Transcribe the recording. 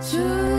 就。